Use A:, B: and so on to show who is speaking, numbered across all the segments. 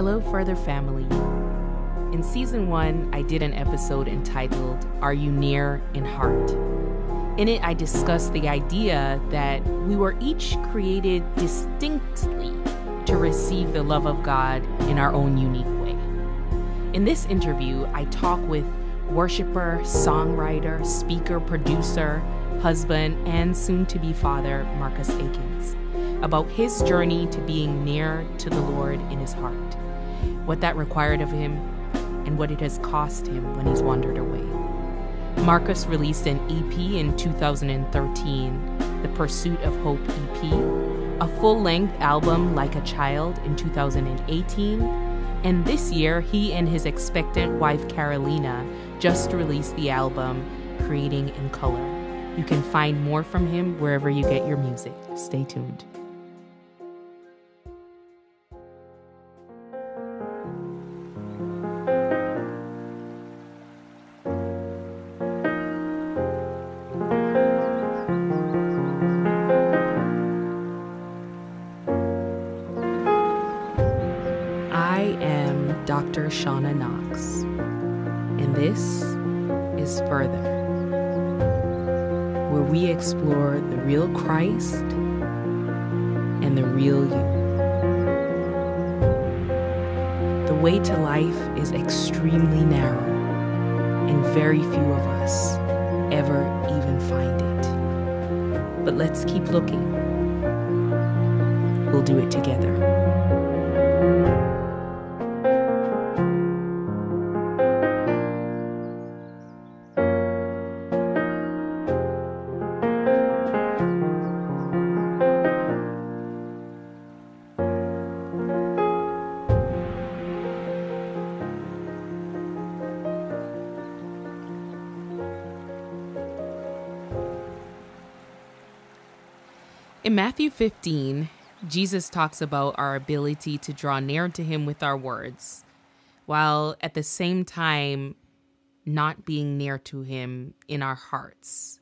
A: Hello, Further Family. In season one, I did an episode entitled Are You Near in Heart? In it, I discussed the idea that we were each created distinctly to receive the love of God in our own unique way. In this interview, I talk with worshiper, songwriter, speaker, producer, husband, and soon to be father, Marcus Akins, about his journey to being near to the Lord in his heart, what that required of him, and what it has cost him when he's wandered away. Marcus released an EP in 2013, the Pursuit of Hope EP, a full length album, Like a Child, in 2018, and this year, he and his expectant wife, Carolina, just released the album, Creating in Color. You can find more from him wherever you get your music. Stay tuned. Dr. Shauna Knox, and this is Further, where we explore the real Christ and the real you. The way to life is extremely narrow, and very few of us ever even find it. But let's keep looking. We'll do it together. In Matthew 15, Jesus talks about our ability to draw near to him with our words, while at the same time not being near to him in our hearts.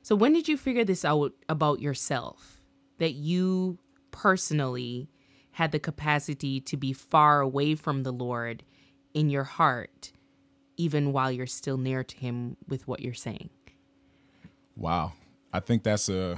A: So, when did you figure this out about yourself? That you personally had the capacity to be far away from the Lord in your heart, even while you're still near to him with what you're saying?
B: Wow. I think that's a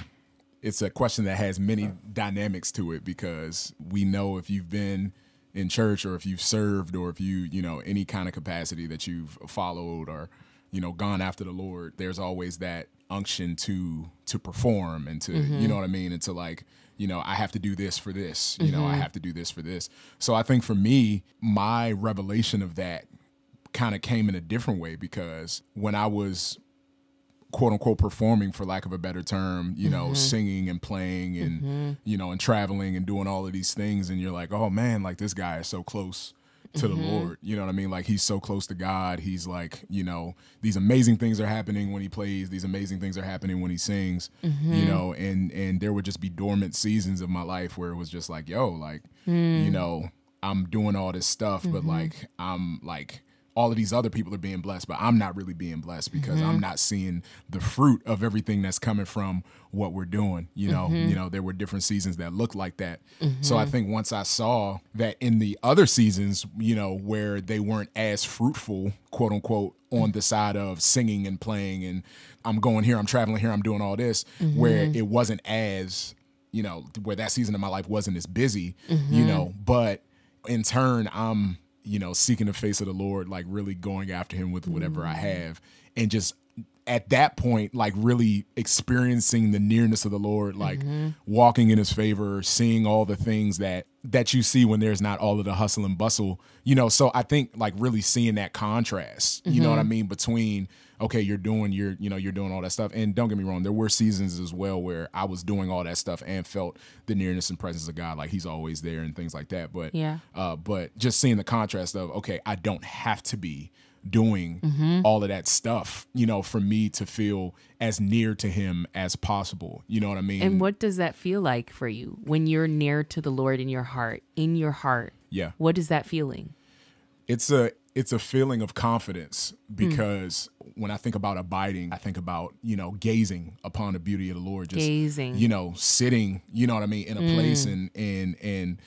B: it's a question that has many dynamics to it because we know if you've been in church or if you've served or if you, you know, any kind of capacity that you've followed or, you know, gone after the Lord, there's always that unction to to perform and to, you mm-hmm. know what I mean, and to like, you know, I have to do this for this, you know, I mm-hmm. have to do this for this. So I think for me, my revelation of that kind of came in a different way because when I was quote unquote performing for lack of a better term you know mm-hmm. singing and playing and mm-hmm. you know and traveling and doing all of these things and you're like oh man like this guy is so close to the mm-hmm. lord. You know what i mean? Like he's so close to god. He's like you know these amazing things are happening when he plays. These amazing things are happening when he sings you know? And and there would just be dormant seasons of my life where it was just like yo like you mm. know i'm doing all this stuff but like i'm like all of these other people are being blessed, but I'm not really being blessed because I'm mm-hmm. not seeing the fruit of everything that's coming from what we're doing. You know, mm-hmm. you know, there were different seasons that looked like that. So I mm-hmm. think once I saw that in the other seasons, you know, where they weren't as fruitful, quote unquote, on the side of singing and playing and I'm going here, I'm traveling here, I'm doing all this, where it wasn't as, you know, where that season of my life wasn't as busy, you know, but in turn, I'm you know, seeking the face of the Lord, like really going after him with whatever I mm. have. And just at that point, like really experiencing the nearness of the Lord, like mm-hmm. walking in his favor, seeing all the things that that you see when there's not all of the hustle and bustle, you know. So I think like really seeing that contrast, you know what I mm-hmm. mean, between okay, you're doing you're you know you're doing all that stuff, and don't get me wrong, there were seasons as well where I was doing all that stuff and felt the nearness and presence of God, like He's always there and things like that. But
A: Yeah.
B: uh, but just seeing the contrast of okay, I don't have to be doing all of that stuff, you know, for me to feel as near to Him as possible. You know what I mean?
A: And what does that feel like for you when you're near to the Lord in your heart? In your heart,
B: yeah,
A: what is that feeling?
B: It's a it's a feeling of confidence hmm. because when I think about abiding, I think about you know gazing upon the beauty of the Lord, just
A: Gazing.
B: you know, sitting, you know what I mean, in a place hmm. and and and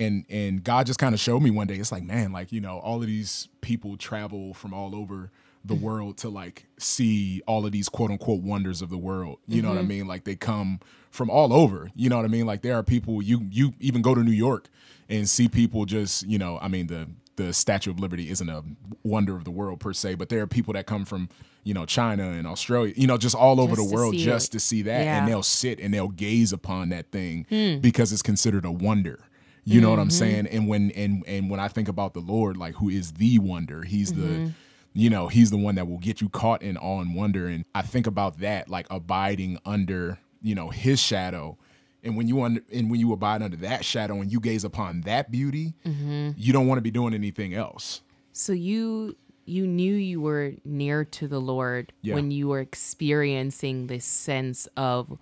B: and and God just kind of showed me one day. It's like, man, like you know, all of these people travel from all over the hmm. world to like see all of these quote unquote wonders of the world. You know what I mm-hmm. mean? Like they come from all over. You know what I mean? Like there are people you you even go to New York and see people just you know. I mean the the Statue of Liberty isn't a wonder of the world per se, but there are people that come from you know China and Australia, you know, just all over
A: Just
B: the world just
A: it.
B: to see that,
A: Yeah.
B: and they'll sit and they'll gaze upon that thing hmm. because it's considered a wonder. You know what I'm mm-hmm. saying? And when and and when I think about the Lord, like who is the wonder, He's the mm-hmm. you know He's the one that will get you caught in awe and wonder. And I think about that, like abiding under you know His shadow. And when you under, and when you abide under that shadow and you gaze upon that beauty, mm-hmm. you don't want to be doing anything else.
A: So you you knew you were near to the Lord
B: Yeah.
A: when you were experiencing this sense of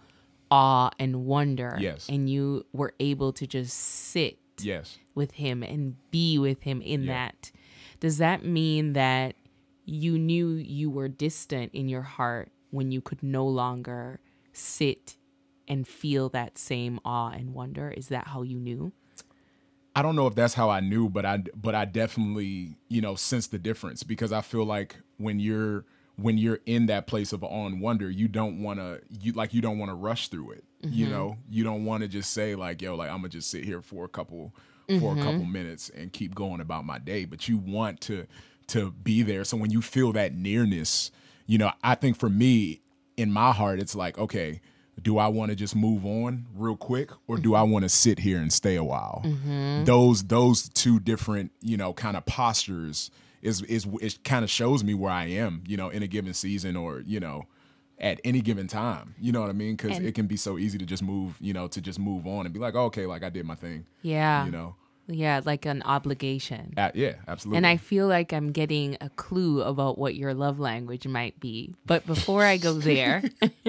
A: awe and wonder.
B: Yes.
A: And you were able to just sit
B: Yes.
A: with him and be with him in
B: Yeah.
A: that. Does that mean that you knew you were distant in your heart when you could no longer sit and feel that same awe and wonder? Is that how you knew?
B: I don't know if that's how I knew, but I but I definitely you know sense the difference because I feel like when you're when you're in that place of awe and wonder, you don't want to you like you don't want to rush through it. You mm-hmm. know, you don't want to just say like yo like I'm gonna just sit here for a couple for a couple mm-hmm. minutes and keep going about my day, but you want to to be there. So when you feel that nearness, you know, I think for me in my heart, it's like okay. Do I want to just move on real quick, or do I want to sit here and stay a while? Mm-hmm. those those two different you know kind of postures is is it kind of shows me where I am you know in a given season or you know at any given time you know what I mean because it can be so easy to just move you know to just move on and be like okay like I did my thing
A: Yeah.
B: you know
A: Yeah, like an obligation.
B: Uh, yeah absolutely
A: And I feel like I'm getting a clue about what your love language might be. But before I go there,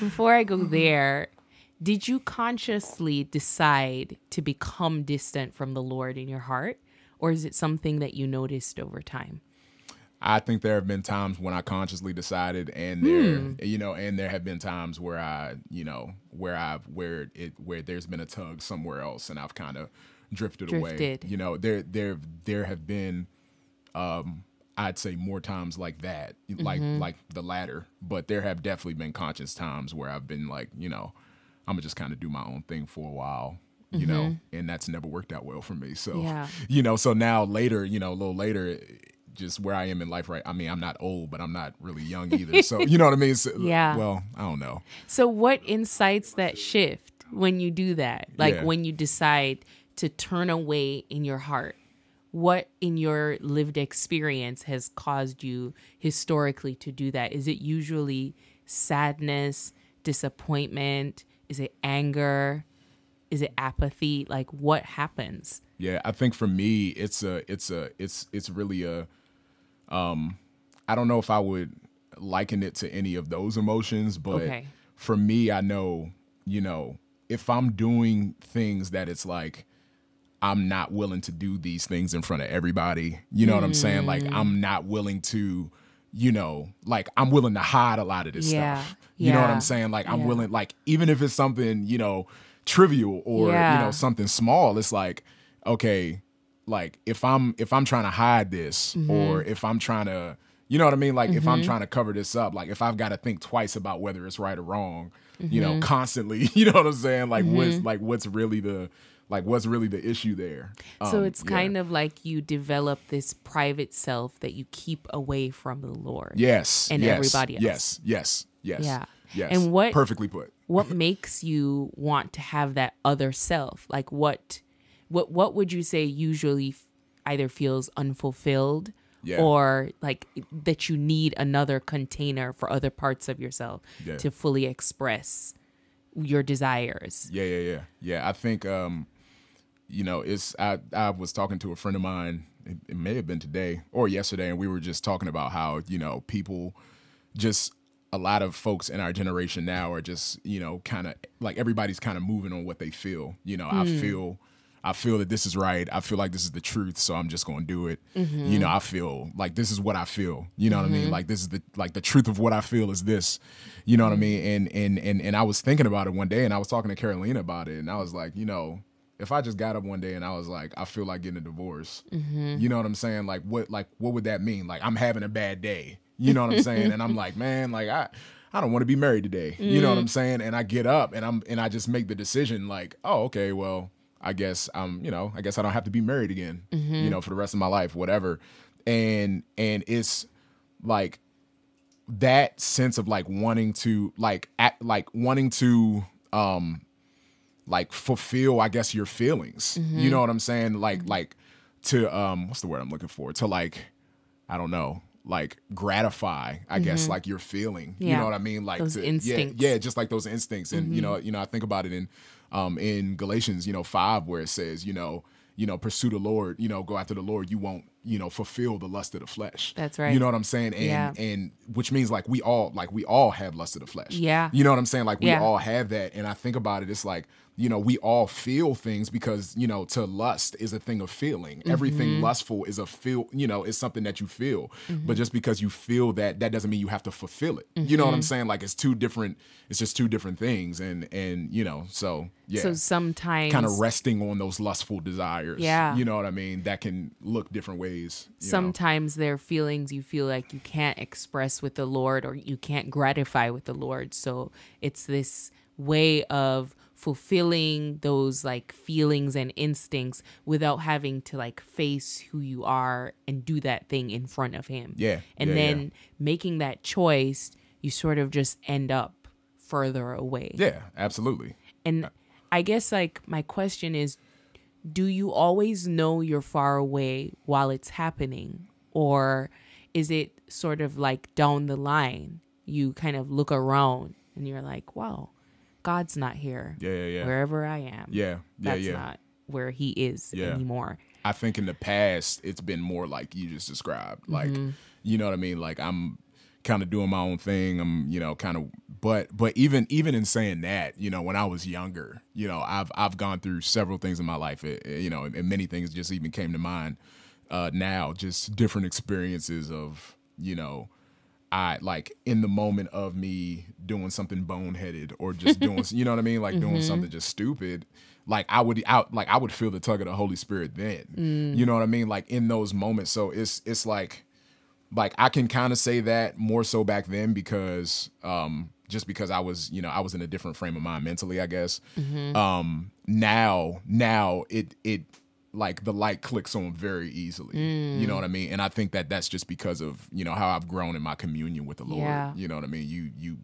A: before I go there, did you consciously decide to become distant from the Lord in your heart? Or is it something that you noticed over time?
B: I think there have been times when I consciously decided, and there, you know, and there have been times where I, you know, where I've where it where there's been a tug somewhere else, and I've kind of drifted, away. You know, there there there have been, um, I'd say more times like that, like like the latter, but there have definitely been conscious times where I've been like, you know, I'm gonna just kind of do my own thing for a while. You know, and that's never worked out well for me. So,
A: Yeah.
B: you know, so now later, you know, a little later, just where I am in life, right? I mean, I'm not old, but I'm not really young either. So, you know what I mean? So,
A: Yeah.
B: Well, I don't know.
A: So, what incites that shift when you do that? Like
B: Yeah.
A: when you decide to turn away in your heart? What in your lived experience has caused you historically to do that? Is it usually sadness, disappointment? Is it anger? Is it apathy? Like, what happens?
B: Yeah, I think for me, it's a, it's a, it's, it's really a, um, I don't know if I would liken it to any of those emotions, but
A: Okay.
B: for me, I know, you know, if I'm doing things that it's like, I'm not willing to do these things in front of everybody. You know what I'm saying? Like
A: Mm.
B: I'm not willing to, you know, like I'm willing to hide a lot of this
A: Yeah,
B: stuff. You know what I'm saying? Like I'm
A: yeah.
B: willing, like even if it's something, you know, trivial or you know something small, it's like, okay, like if I'm if I'm trying to hide this
A: Mm-hmm.
B: or if I'm trying to, you know what I mean? Like if I'm trying to cover this up, like if I've got to think twice about whether it's right or wrong, you
A: Mm-hmm.
B: know, constantly, you know what I'm saying? Like what's like what's really the like what's really the issue there?
A: so
B: Um,
A: it's kind of like you develop this private self that you keep away from the Lord.
B: yes,
A: and
B: yes,
A: everybody else.
B: Yes, yes, yes,
A: Yeah.
B: yes.
A: And what-
B: perfectly put?
A: what makes you want to have that other self like what what what would you say usually either feels unfulfilled
B: Yeah.
A: or like that you need another container for other parts of yourself
B: Yeah.
A: to fully express your desires
B: Yeah, yeah, yeah, yeah. I think um, you know, it's I I was talking to a friend of mine. It, it may have been today or yesterday, and we were just talking about how you know people just a lot of folks in our generation now are just you know kind of like everybody's kind of moving on what they feel. You know, I hmm. feel. I feel that this is right. I feel like this is the truth, so I'm just gonna do it. Mm-hmm. You know, I feel like this is what I feel. You know what I mean? Mm-hmm. Like this is the like the truth of what I feel is this. You know what I mm. mean? And and and and I was thinking about it one day, and I was talking to Carolina about it, and I was like, you know, if I just got up one day and I was like, I feel like getting a divorce,
A: Mm-hmm.
B: you know what I'm saying? Like what like what would that mean? Like I'm having a bad day. You know what I'm saying? And I'm like, man, like I I don't want to be married today. You know what
A: Mm.
B: I'm saying? And I get up and I'm and I just make the decision like, oh, okay, well, I guess I'm, you know, I guess I don't have to be married again,
A: Mm-hmm.
B: you know, for the rest of my life, whatever. And and it's like that sense of like wanting to like act like wanting to um like fulfill i guess your feelings
A: Mm-hmm.
B: you know what i'm saying like like to um what's the word i'm looking for to like i don't know like gratify i guess like your feeling Yeah. you
A: Mm-hmm.
B: Know what i mean like
A: Those
B: to,
A: instincts. Mm-hmm.
B: yeah yeah just like those instincts and you know you know i think about it in um in galatians you know 5 where it says you know you know pursue the lord you know go after the lord you won't you know fulfill the lust of the flesh
A: That's right.
B: you know what i'm saying and
A: Yeah.
B: and which means like we all like we all have lust of the flesh
A: Yeah.
B: you know what i'm saying like we
A: Yeah.
B: all have that and i think about it it's like you know we all feel things because you know to lust is a thing of feeling
A: Mm-hmm.
B: everything lustful is a feel you know is something that you feel
A: Mm-hmm.
B: but just because you feel that that doesn't mean you have to fulfill it you know what
A: Mm-hmm.
B: i'm saying like it's two different it's just two different things and and you know so yeah
A: So sometimes
B: kind of resting on those lustful desires
A: Yeah.
B: you know what i mean that can look different ways you know?
A: sometimes there are feelings you feel like you can't express with the Lord or you can't gratify with the Lord. So it's this way of fulfilling those like feelings and instincts without having to like face who you are and do that thing in front of him.
B: Yeah,
A: And
B: yeah,
A: then
B: yeah.
A: making that choice, you sort of just end up further away.
B: yeah absolutely
A: And I guess like my question is do you always know you're far away while it's happening or is it sort of like down the line you kind of look around and you're like wow god's not here
B: yeah yeah yeah
A: wherever i am
B: yeah yeah
A: that's
B: yeah
A: not where he is
B: Yeah.
A: anymore
B: I think in the past it's been more like you just described. Like, you know what I mean? Like I'm kind of doing my own thing. I'm, you know, kind of but but even even in saying that, you know, when I was younger, you know, I've I've gone through several things in my life, eh, eh, you know, and many things just even came to mind uh now, just different experiences of, you know, I like in the moment of me doing something boneheaded or just doing, you know what I mean, like doing something just stupid. Like I would out, like I would feel the tug of the Holy Spirit then. You know what I mean, like in those moments. So it's it's like, like I can kind of say that more so back then because um just because I was you know I was in a different frame of mind mentally, I guess. Um now now it it like the light clicks on very easily. You know mm. what I mean? And I think that that's just because of, you know, how I've grown in my communion with the Lord.
A: Yeah.
B: You know what I mean? You you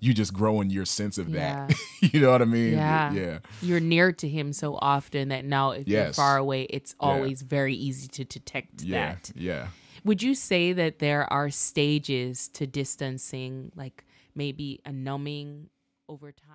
B: you just grow in your sense of
A: Yeah.
B: that. you know what I mean?
A: yeah
B: Yeah.
A: you're near to him so often that now if you're far away it's always very easy to detect
B: Yeah.
A: that
B: Yeah.
A: Would you say that there are stages to distancing, like maybe a numbing over time?